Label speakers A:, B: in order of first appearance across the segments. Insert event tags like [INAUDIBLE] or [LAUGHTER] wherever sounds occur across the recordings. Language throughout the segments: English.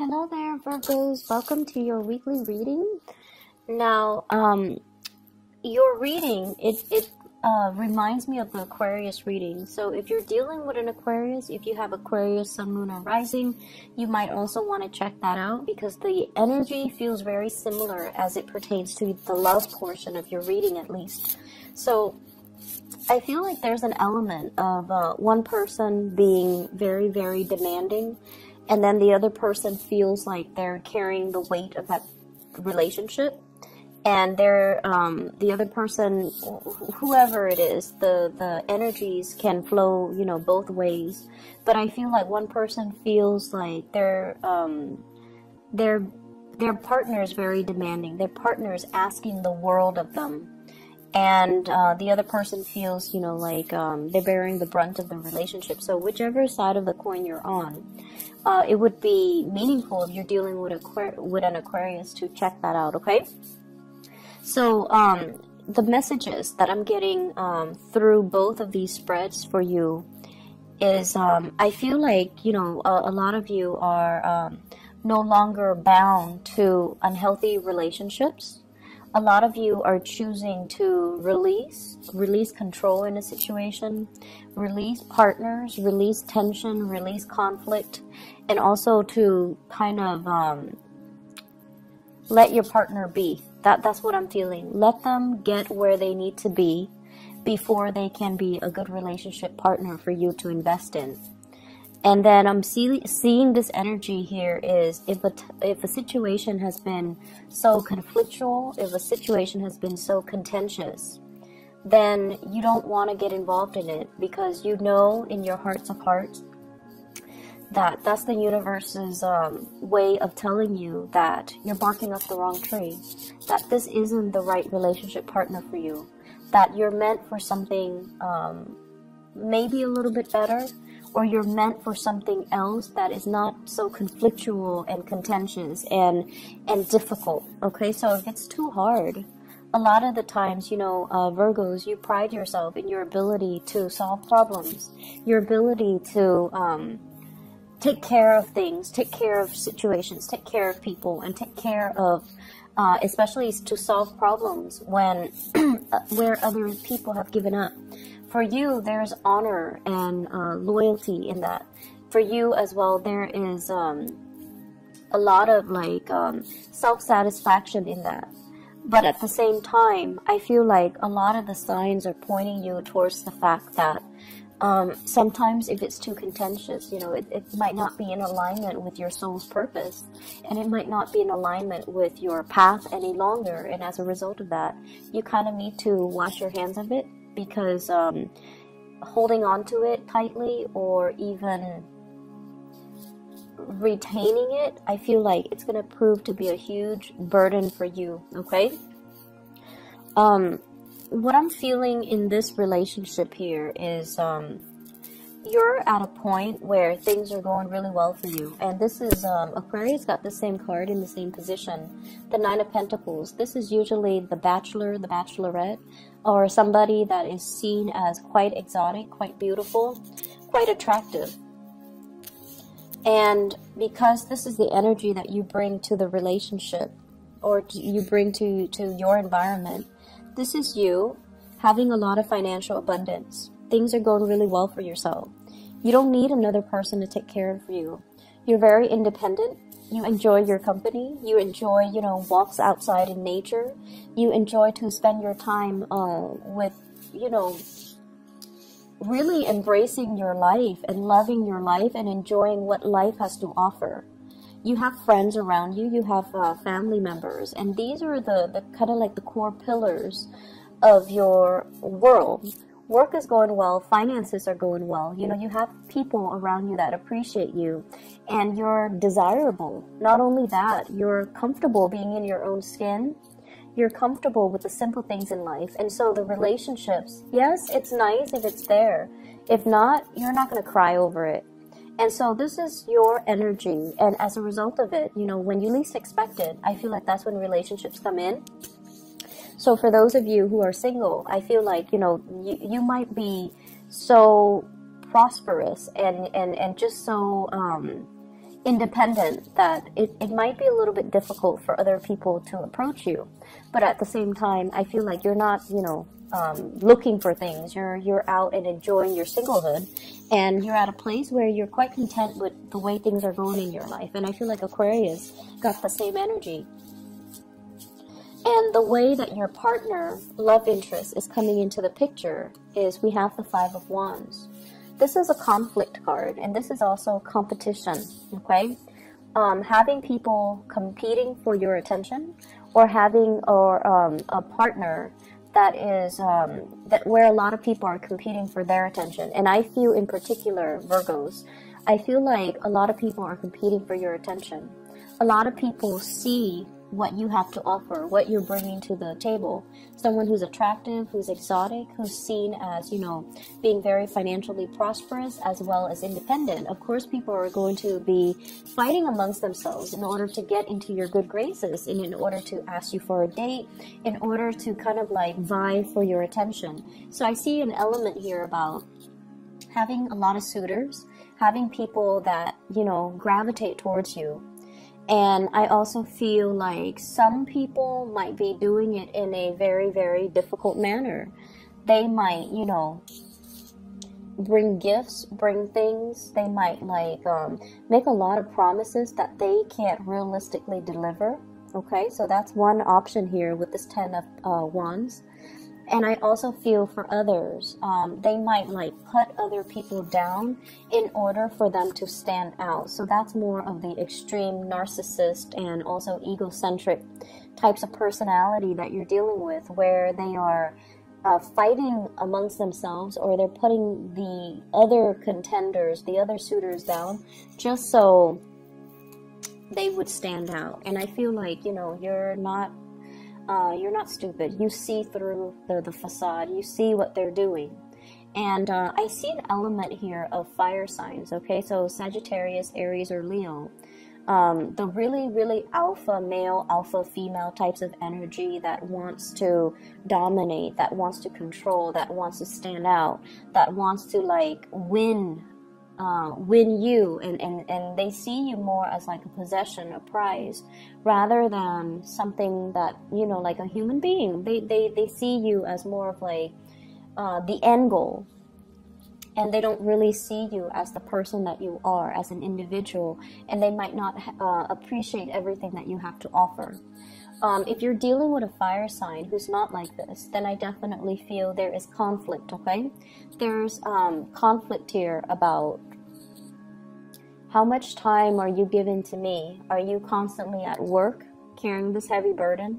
A: Hello there, Virgos. Welcome to your weekly reading. Now, um, your reading it it uh, reminds me of the Aquarius reading. So, if you're dealing with an Aquarius, if you have Aquarius, Sun, Moon, or Rising, you might also want to check that out because the energy feels very similar as it pertains to the love portion of your reading, at least. So, I feel like there's an element of uh, one person being very, very demanding and then the other person feels like they're carrying the weight of that relationship. And they're um, the other person whoever it is the the energies can flow you know both ways. But i feel like one person feels like their um, their their partner is very demanding. Their partner is asking the world of them and uh, the other person feels you know like um, they're bearing the brunt of the relationship so whichever side of the coin you're on uh, it would be meaningful if you're dealing with, Aquar- with an Aquarius to check that out, okay? So, um, the messages that I'm getting um, through both of these spreads for you is um, I feel like, you know, a, a lot of you are um, no longer bound to unhealthy relationships a lot of you are choosing to release release control in a situation release partners release tension release conflict and also to kind of um, let your partner be. That that's what i'm feeling. Let them get where they need to be before they can be a good relationship partner for you to invest in and then I'm see, seeing this energy here is if a, if a situation has been so conflictual, if a situation has been so contentious, then you don't want to get involved in it because you know in your hearts of hearts that that's the universe's um, way of telling you that you're barking up the wrong tree, that this isn't the right relationship partner for you, that you're meant for something um, maybe a little bit better or you're meant for something else that is not so conflictual and contentious and and difficult okay? So if it's too hard. A lot of the times you know uh, virgos you pride yourself in your ability to solve problems your ability to um, take care of things take care of situations take care of people and take care of uh, especially to solve problems when [CLEARS THROAT] where other people have given up for you, there's honor and uh, loyalty in that. For you as well, there is um, a lot of like um, self satisfaction in that. But at the same time, I feel like a lot of the signs are pointing you towards the fact that um, sometimes if it's too contentious, you know, it, it might not be in alignment with your soul's purpose. And it might not be in alignment with your path any longer. And as a result of that, you kind of need to wash your hands of it because um, holding on to it tightly or even retaining it, I feel like it's going to prove to be a huge burden for you, okay? Um, what I'm feeling in this relationship here is um, you're at a point where things are going really well for you. And this is, um, Aquarius got the same card in the same position. The Nine of Pentacles. This is usually the bachelor, the bachelorette, or somebody that is seen as quite exotic, quite beautiful, quite attractive. And because this is the energy that you bring to the relationship or you bring to, to your environment, this is you having a lot of financial abundance things are going really well for yourself. You don't need another person to take care of you. You're very independent. You enjoy your company. You enjoy, you know, walks outside in nature. You enjoy to spend your time uh, with, you know, really embracing your life and loving your life and enjoying what life has to offer. You have friends around you. You have uh, family members, and these are the, the kind of like the core pillars of your world work is going well, finances are going well. You know, you have people around you that appreciate you and you're desirable. Not only that, you're comfortable being in your own skin. You're comfortable with the simple things in life. And so the relationships, yes, it's nice if it's there. If not, you're not going to cry over it. And so this is your energy. And as a result of it, you know, when you least expect it, I feel like that's when relationships come in so for those of you who are single, I feel like, you know, you, you might be so prosperous and, and, and just so, um, independent that it, it might be a little bit difficult for other people to approach you. But at the same time, I feel like you're not, you know, um, looking for things. You're you're out and enjoying your singlehood, and you're at a place where you're quite content with the way things are going in your life. And I feel like Aquarius got the same energy. And the way that your partner, love interest, is coming into the picture is we have the Five of Wands. This is a conflict card, and this is also competition, okay? Um, having people competing for your attention or having or um, a partner that is um, that where a lot of people are competing for their attention. And I feel in particular Virgos, I feel like a lot of people are competing for your attention. A lot of people see what you have to offer, what you're bringing to the table. Someone who's attractive, who's exotic, who's seen as, you know, being very financially prosperous as well as independent. Of course, people are going to be fighting amongst themselves in order to get into your good graces and in order to ask you for a date, in order to kind of like vie for your attention. So I see an element here about having a lot of suitors, having people that, you know, gravitate towards you and I also feel like some people might be doing it in a very, very difficult manner. They might, you know, bring gifts, bring things. They might like um, make a lot of promises that they can't realistically deliver. Okay, so that's one option here with this Ten of uh, Wands and I also feel for others, um, they might like put other people down in order for them to stand out. So that's more of the extreme narcissist and also egocentric types of personality that you're dealing with, where they are uh, fighting amongst themselves or they're putting the other contenders, the other suitors down, just so they would stand out. And I feel like, you know, you're not uh, you're not stupid. You see through the, the facade. You see what they're doing. And uh, I see an element here of fire signs, okay? So Sagittarius, Aries, or Leo. Um, the really, really alpha male, alpha female types of energy that wants to dominate, that wants to control, that wants to stand out, that wants to like win uh, win you and, and, and they see you more as like a possession, a prize, rather than something that, you know, like a human being. They, they, they see you as more of like uh, the end goal. And they don't really see you as the person that you are, as an individual, and they might not uh, appreciate everything that you have to offer. Um, if you're dealing with a fire sign who's not like this, then I definitely feel there is conflict, okay? There's um, conflict here about how much time are you giving to me? Are you constantly at work carrying this heavy burden?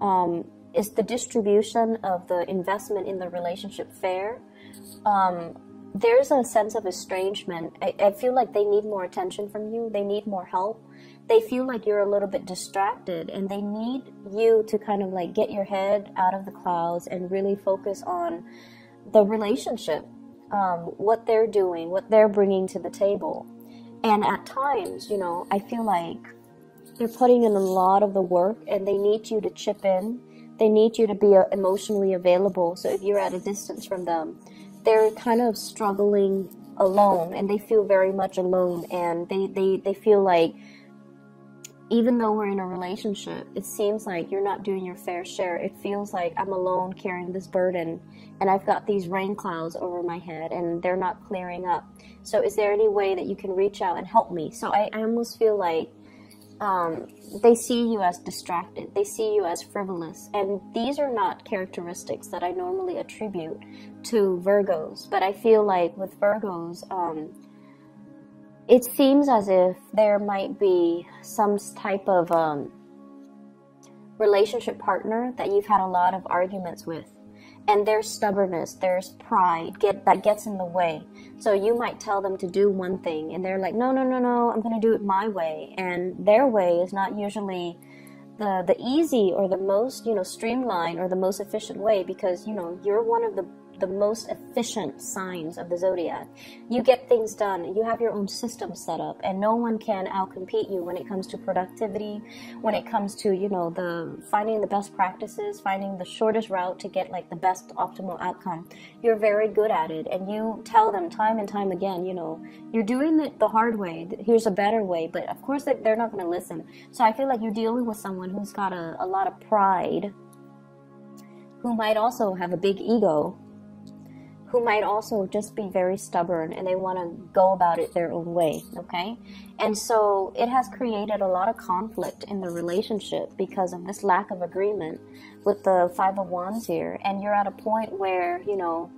A: Um, is the distribution of the investment in the relationship fair? Um, there's a sense of estrangement. I, I feel like they need more attention from you. They need more help. They feel like you're a little bit distracted and they need you to kind of like get your head out of the clouds and really focus on the relationship, um, what they're doing, what they're bringing to the table. And at times, you know, I feel like they're putting in a lot of the work and they need you to chip in. They need you to be uh, emotionally available. So if you're at a distance from them, they're kind of struggling alone and they feel very much alone and they, they, they feel like even though we're in a relationship, it seems like you're not doing your fair share. It feels like I'm alone carrying this burden and I've got these rain clouds over my head and they're not clearing up. So, is there any way that you can reach out and help me? So, I, I almost feel like um, they see you as distracted, they see you as frivolous, and these are not characteristics that I normally attribute to Virgos. But I feel like with Virgos, um, it seems as if there might be some type of um, relationship partner that you've had a lot of arguments with and there's stubbornness there's pride get that gets in the way. So you might tell them to do one thing and they're like no no no no i'm going to do it my way. And their way is not usually the the easy or the most you know streamlined or the most efficient way because you know you're one of the the most efficient signs of the zodiac. You get things done. You have your own system set up, and no one can outcompete you when it comes to productivity, when it comes to you know the finding the best practices, finding the shortest route to get like the best optimal outcome. You're very good at it, and you tell them time and time again, you know, you're doing it the hard way. Here's a better way, but of course they're not going to listen. So I feel like you're dealing with someone who's got a, a lot of pride who might also have a big ego, who might also just be very stubborn and they want to go about it their own way, okay? And so it has created a lot of conflict in the relationship because of this lack of agreement with the Five of Wands here. And you're at a point where, you know,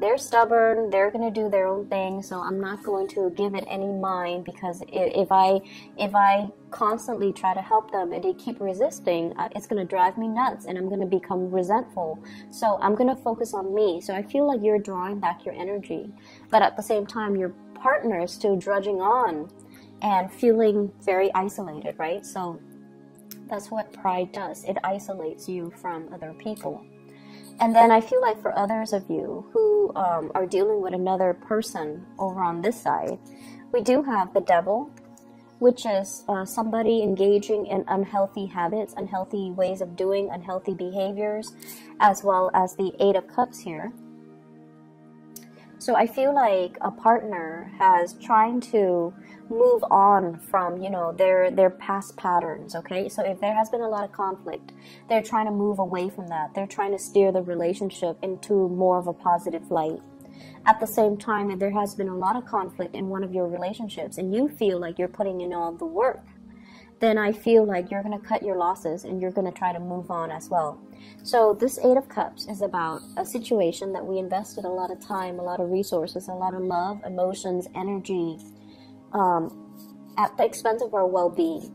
A: they're stubborn they're going to do their own thing so i'm not going to give it any mind because if i if i constantly try to help them and they keep resisting uh, it's going to drive me nuts and i'm going to become resentful. So i'm going to focus on me. So i feel like you're drawing back your energy but at the same time your partner is still drudging on and feeling very isolated right? So that's what pride does. It isolates you from other people and then I feel like for others of you who um, are dealing with another person over on this side, we do have the devil, which is uh, somebody engaging in unhealthy habits, unhealthy ways of doing, unhealthy behaviors, as well as the Eight of Cups here. So I feel like a partner has trying to move on from you know their their past patterns okay? So if there has been a lot of conflict they're trying to move away from that. They're trying to steer the relationship into more of a positive light. At the same time if there has been a lot of conflict in one of your relationships and you feel like you're putting in all the work then I feel like you're going to cut your losses and you're going to try to move on as well. So, this Eight of Cups is about a situation that we invested a lot of time, a lot of resources, a lot of love, emotions, energy, um, at the expense of our well-being.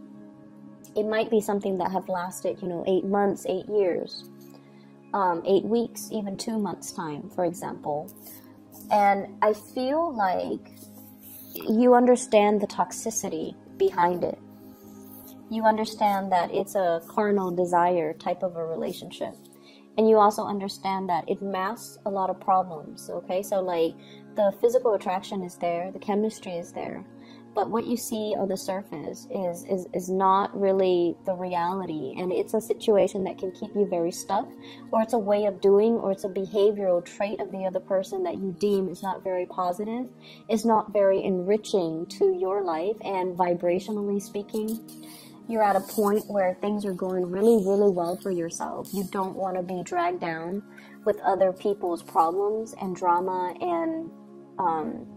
A: It might be something that have lasted, you know, eight months, eight years, um, eight weeks, even two months' time, for example. And I feel like you understand the toxicity behind it. You understand that it's a carnal desire type of a relationship. And you also understand that it masks a lot of problems, okay? So, like, the physical attraction is there, the chemistry is there, but what you see on the surface is, is is not really the reality and it's a situation that can keep you very stuck or it's a way of doing or it's a behavioral trait of the other person that you deem is not very positive is not very enriching to your life and vibrationally speaking you're at a point where things are going really really well for yourself. You don't want to be dragged down with other people's problems and drama and um,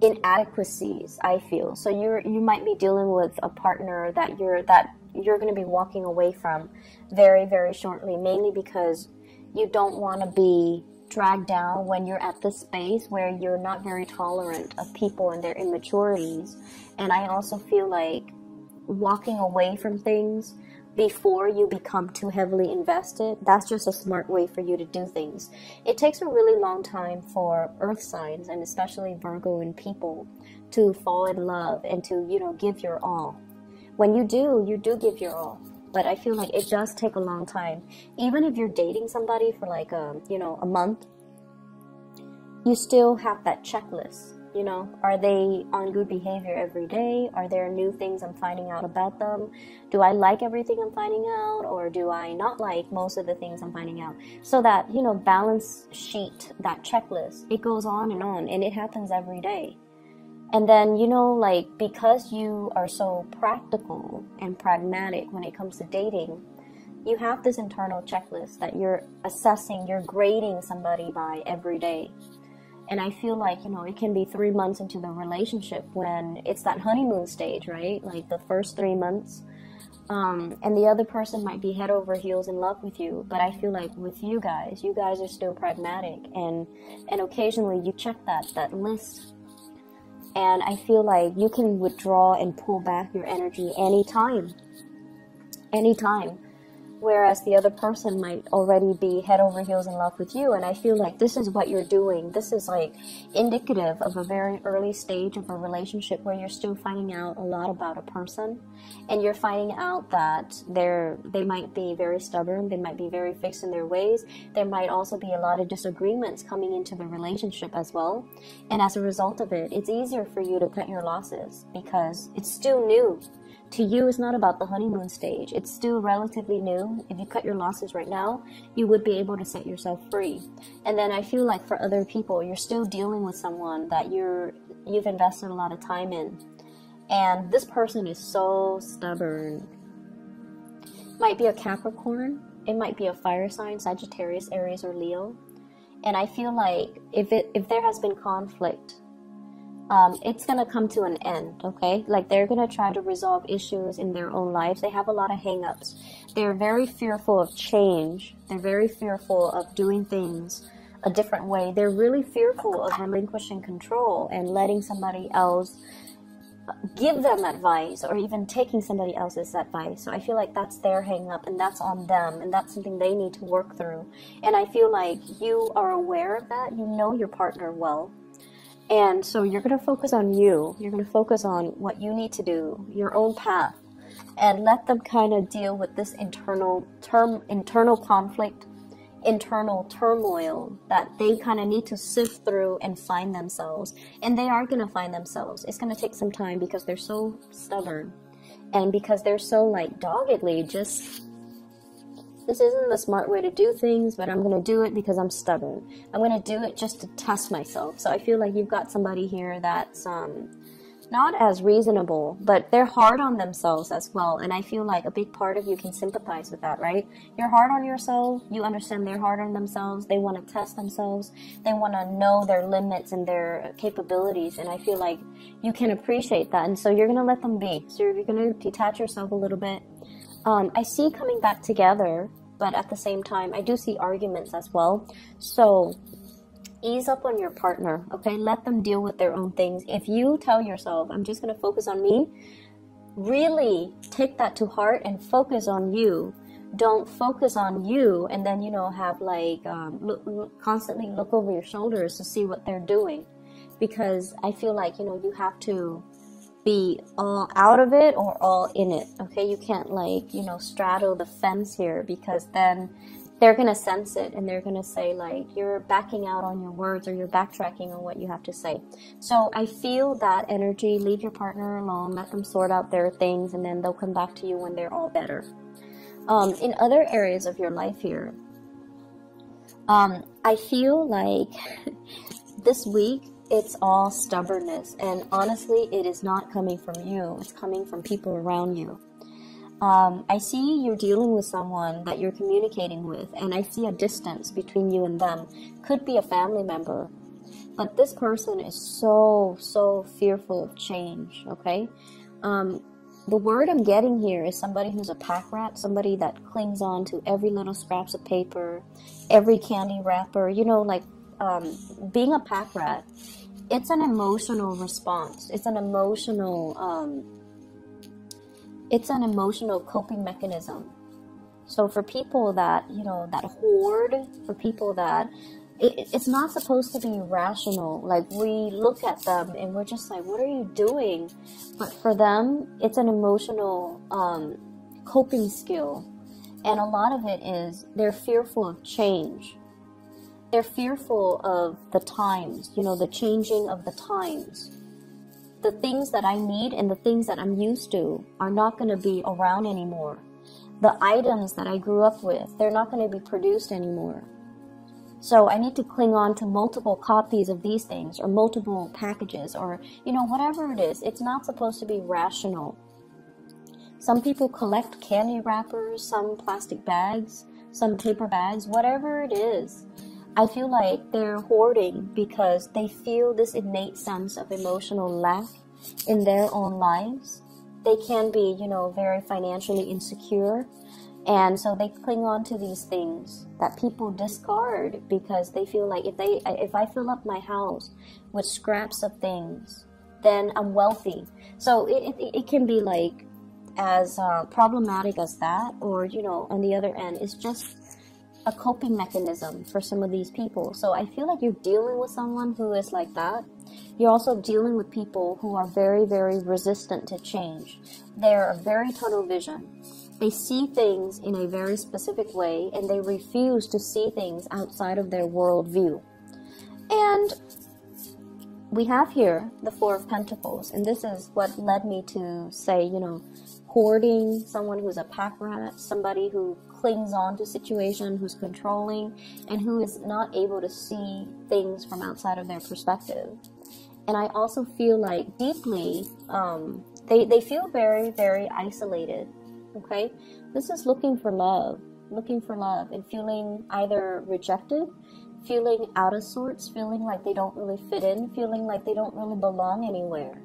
A: inadequacies i feel. So you're you might be dealing with a partner that you're that you're going to be walking away from very very shortly mainly because you don't want to be dragged down when you're at this space where you're not very tolerant of people and their immaturities. And i also feel like walking away from things before you become too heavily invested, that's just a smart way for you to do things. It takes a really long time for earth signs and especially Virgo and people to fall in love and to, you know, give your all. When you do, you do give your all. But I feel like it does take a long time. Even if you're dating somebody for like a, you know, a month, you still have that checklist you know, are they on good behavior every day? Are there new things I'm finding out about them? Do I like everything I'm finding out or do I not like most of the things I'm finding out? So that, you know, balance sheet, that checklist, it goes on and on and it happens every day. And then, you know, like because you are so practical and pragmatic when it comes to dating, you have this internal checklist that you're assessing, you're grading somebody by every day. And I feel like, you know, it can be three months into the relationship when it's that honeymoon stage, right? Like the first three months. Um, and the other person might be head over heels in love with you. But I feel like with you guys, you guys are still pragmatic and, and occasionally you check that, that list. And I feel like you can withdraw and pull back your energy anytime. Anytime whereas the other person might already be head over heels in love with you. And i feel like this is what you're doing. This is like indicative of a very early stage of a relationship where you're still finding out a lot about a person. And you're finding out that they're they might be very stubborn. They might be very fixed in their ways. There might also be a lot of disagreements coming into the relationship as well. And as a result of it it's easier for you to cut your losses because it's still new to you it's not about the honeymoon stage. It's still relatively new. If you cut your losses right now you would be able to set yourself free. And then i feel like for other people you're still dealing with someone that you're you've invested a lot of time in. And this person is so stubborn. Might be a capricorn. It might be a fire sign sagittarius aries or leo. And i feel like if it if there has been conflict um, it's going to come to an end, okay? Like they're going to try to resolve issues in their own lives. They have a lot of hangups. They're very fearful of change. They're very fearful of doing things a different way. They're really fearful of relinquishing control and letting somebody else give them advice or even taking somebody else's advice. So I feel like that's their hangup and that's on them and that's something they need to work through. And I feel like you are aware of that. You know your partner well and so you're going to focus on you. You're going to focus on what you need to do, your own path, and let them kind of deal with this internal term, internal conflict, internal turmoil that they kind of need to sift through and find themselves. And they are going to find themselves. It's going to take some time because they're so stubborn and because they're so like doggedly just this isn't the smart way to do things, but I'm to do it because I'm stubborn. I'm to do it just to test myself. So I feel like you've got somebody here that's um, not as reasonable, but they're hard on themselves as well. And I feel like a big part of you can sympathize with that, right? You're hard on yourself. You understand they're hard on themselves. They want to test themselves. They want to know their limits and their capabilities. And I feel like you can appreciate that. And so you're going to let them be. So you're going to detach yourself a little bit um, I see coming back together, but at the same time, I do see arguments as well. So ease up on your partner, okay? Let them deal with their own things. If you tell yourself, I'm just going to focus on me, really take that to heart and focus on you. Don't focus on you and then, you know, have like um, look, constantly look over your shoulders to see what they're doing. Because I feel like, you know, you have to be all out of it or all in it. Okay, you can't like, you know, straddle the fence here because then they're going to sense it and they're going to say like you're backing out on your words or you're backtracking on what you have to say. So I feel that energy, leave your partner alone, let them sort out their things and then they'll come back to you when they're all better. Um, in other areas of your life here, um, I feel like [LAUGHS] this week it's all stubbornness. And honestly, it is not coming from you, it's coming from people around you. Um, I see you're dealing with someone that you're communicating with, and I see a distance between you and them. Could be a family member, but this person is so, so fearful of change, okay? Um, the word I'm getting here is somebody who's a pack rat, somebody that clings on to every little scraps of paper, every candy wrapper, you know, like um, being a pack rat, it's an emotional response. It's an emotional, um, it's an emotional coping mechanism. So for people that you know that hoard, for people that it, it's not supposed to be rational. Like we look at them and we're just like, what are you doing? But for them, it's an emotional um, coping skill, and a lot of it is they're fearful of change they're fearful of the times, you know, the changing of the times. The things that I need and the things that I'm used to are not going to be around anymore. The items that I grew up with, they're not going to be produced anymore. So I need to cling on to multiple copies of these things or multiple packages or, you know, whatever it is. It's not supposed to be rational. Some people collect candy wrappers, some plastic bags, some paper bags, whatever it is. I feel like they're hoarding because they feel this innate sense of emotional lack in their own lives. They can be, you know, very financially insecure. And so they cling on to these things that people discard because they feel like if they if I fill up my house with scraps of things, then I'm wealthy. So it, it, it can be like as uh, problematic as that, or you know, on the other end, it's just a coping mechanism for some of these people. So I feel like you're dealing with someone who is like that. You're also dealing with people who are very, very resistant to change. They're a very tunnel vision. They see things in a very specific way and they refuse to see things outside of their worldview. And we have here the Four of Pentacles, and this is what led me to say, you know, hoarding, someone who's a pack rat, somebody who clings on to situation, who's controlling, and who is not able to see things from outside of their perspective. And I also feel like deeply, um, they, they feel very, very isolated. Okay? This is looking for love, looking for love, and feeling either rejected, feeling out of sorts, feeling like they don't really fit in, feeling like they don't really belong anywhere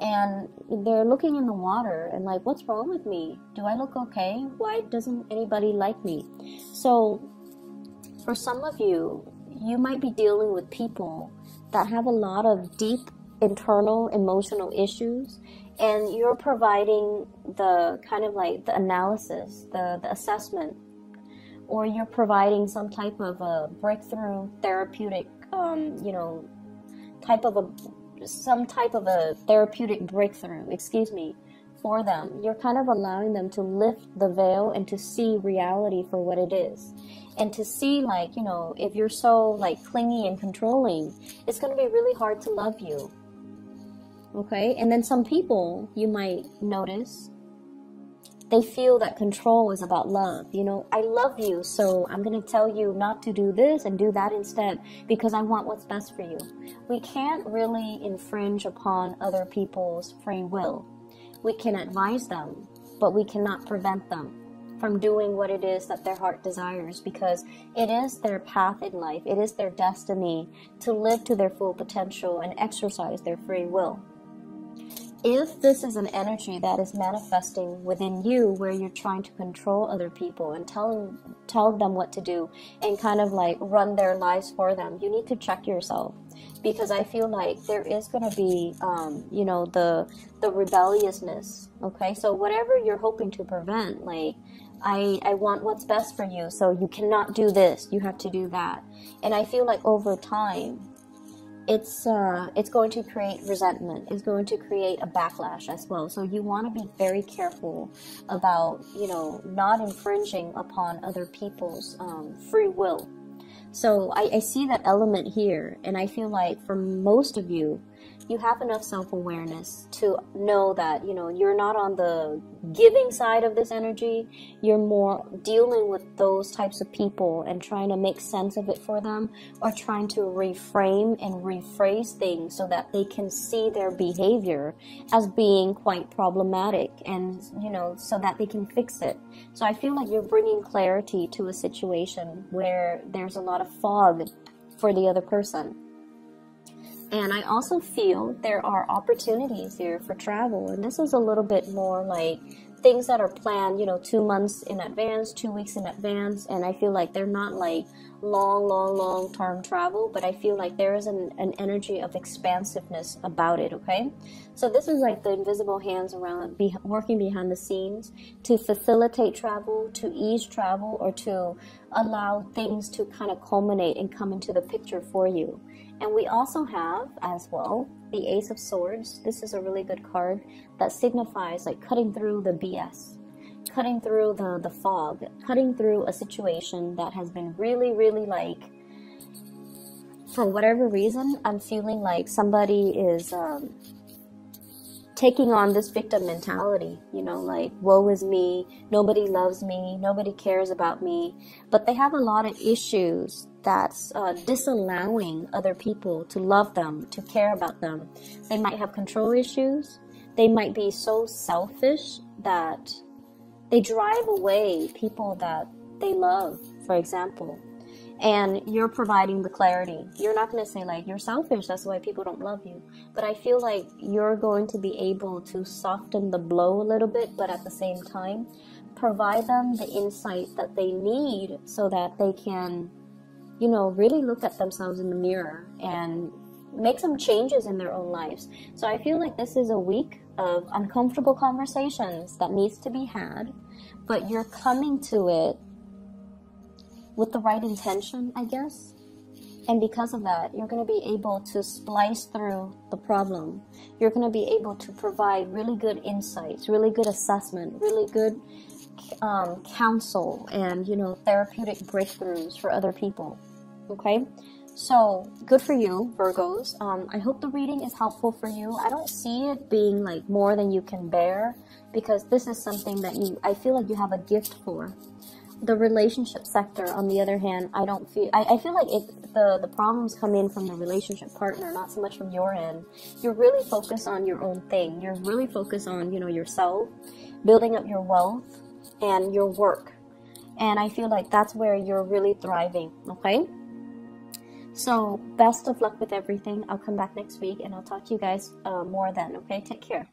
A: and they're looking in the water and like what's wrong with me? Do i look okay? Why doesn't anybody like me? So for some of you you might be dealing with people that have a lot of deep internal emotional issues and you're providing the kind of like the analysis the, the assessment or you're providing some type of a breakthrough therapeutic um, you know type of a some type of a therapeutic breakthrough, excuse me, for them. You're kind of allowing them to lift the veil and to see reality for what it is. And to see, like, you know, if you're so, like, clingy and controlling, it's going to be really hard to love you. Okay? And then some people you might notice they feel that control is about love. You know, I love you, so I'm going to tell you not to do this and do that instead because I want what's best for you. We can't really infringe upon other people's free will. We can advise them, but we cannot prevent them from doing what it is that their heart desires because it is their path in life, it is their destiny to live to their full potential and exercise their free will if this is an energy that is manifesting within you where you're trying to control other people and telling tell them what to do and kind of like run their lives for them you need to check yourself. Because i feel like there is going to be um, you know the the rebelliousness okay? So whatever you're hoping to prevent like I, I want what's best for you so you cannot do this you have to do that. And i feel like over time it's uh, it's going to create resentment. It's going to create a backlash as well. So you want to be very careful about you know not infringing upon other people's um, free will. So I, I see that element here, and I feel like for most of you, you have enough self-awareness to know that you know you're not on the giving side of this energy. You're more dealing with those types of people and trying to make sense of it for them or trying to reframe and rephrase things so that they can see their behavior as being quite problematic and you know so that they can fix it. So i feel like you're bringing clarity to a situation where there's a lot of fog for the other person and I also feel there are opportunities here for travel. And this is a little bit more like things that are planned, you know, two months in advance, two weeks in advance. And I feel like they're not like long, long, long term travel, but I feel like there is an, an energy of expansiveness about it, okay? So this is like the invisible hands around, be, working behind the scenes to facilitate travel, to ease travel, or to allow things to kind of culminate and come into the picture for you. And we also have as well the Ace of Swords. This is a really good card that signifies like cutting through the BS, cutting through the, the fog, cutting through a situation that has been really, really like, for whatever reason, I'm feeling like somebody is um, taking on this victim mentality, you know, like, woe is me, nobody loves me, nobody cares about me. But they have a lot of issues that's uh, disallowing other people to love them, to care about them. They might have control issues. They might be so selfish that they drive away people that they love, for example and you're providing the clarity. You're not going to say, like, you're selfish, that's why people don't love you. But I feel like you're going to be able to soften the blow a little bit, but at the same time, provide them the insight that they need so that they can, you know, really look at themselves in the mirror and make some changes in their own lives. So I feel like this is a week of uncomfortable conversations that needs to be had, but you're coming to it with the right intention, I guess. And because of that, you're going to be able to splice through the problem. You're going to be able to provide really good insights, really good assessment, really good um, counsel, and you know therapeutic breakthroughs for other people. Okay, so good for you, Virgos. Um, I hope the reading is helpful for you. I don't see it being like more than you can bear because this is something that you I feel like you have a gift for the relationship sector on the other hand i don't feel i, I feel like it, the the problems come in from the relationship partner not so much from your end you're really focused on your own thing you're really focused on you know yourself building up your wealth and your work. And i feel like that's where you're really thriving okay? So best of luck with everything. I'll come back next week and i'll talk to you guys uh, more then okay? Take care